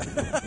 Ha ha ha.